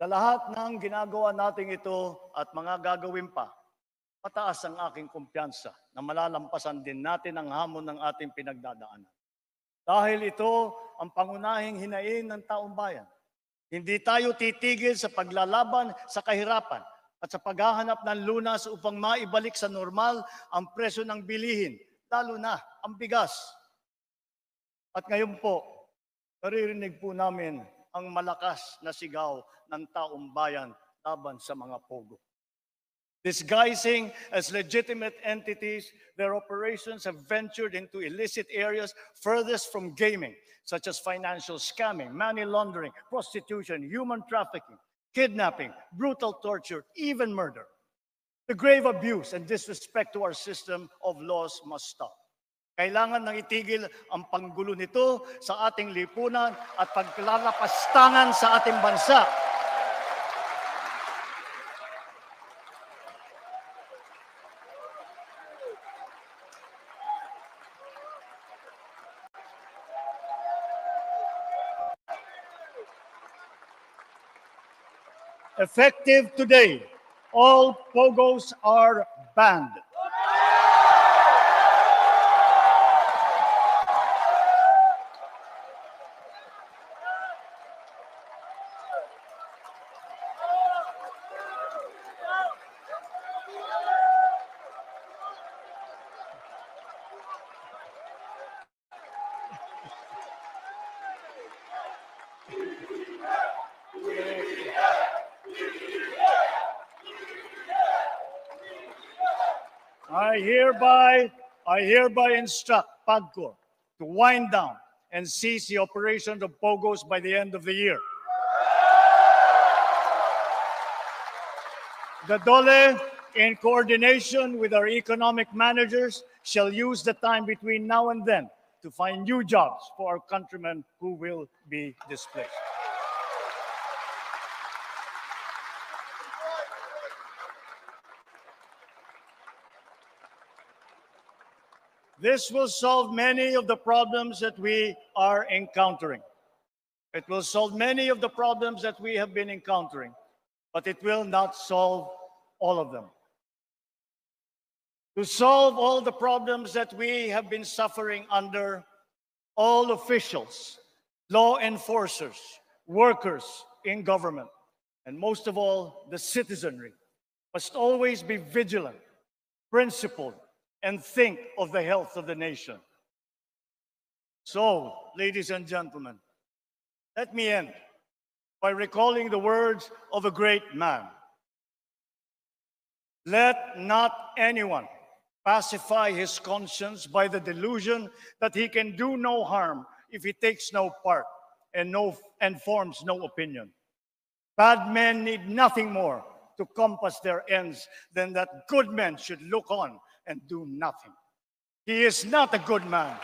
Sa lahat ng ginagawa natin ito at mga gagawin pa, pataas ang aking kumpiyansa na malalampasan din natin ang hamon ng ating pinagdadaanan. Dahil ito ang pangunahing hinain ng taong bayan. Hindi tayo titigil sa paglalaban sa kahirapan at sa paghahanap ng lunas upang maibalik sa normal ang presyo ng bilihin, lalo na ang bigas. At ngayon po, naririnig po namin ang malakas na sigaw ng taong bayan laban sa mga pogo. Disguising as legitimate entities, their operations have ventured into illicit areas furthest from gaming, such as financial scamming, money laundering, prostitution, human trafficking, kidnapping, brutal torture, even murder. The grave abuse and disrespect to our system of laws must stop. Kailangan nang itigil ang panggulo nito sa ating lipunan at paglalapastangan sa ating bansa. Effective today, all pogos are banned. I hereby, I hereby instruct PAGCOR to wind down and cease the operation of POGOs by the end of the year. The DOLE, in coordination with our economic managers, shall use the time between now and then to find new jobs for our countrymen who will be displaced. This will solve many of the problems that we are encountering. It will solve many of the problems that we have been encountering, but it will not solve all of them. To solve all the problems that we have been suffering under, all officials, law enforcers, workers in government, and most of all, the citizenry must always be vigilant, principled, and think of the health of the nation. So, ladies and gentlemen, let me end by recalling the words of a great man. Let not anyone pacify his conscience by the delusion that he can do no harm if he takes no part and, no, and forms no opinion. Bad men need nothing more to compass their ends than that good men should look on and do nothing. He is not a good man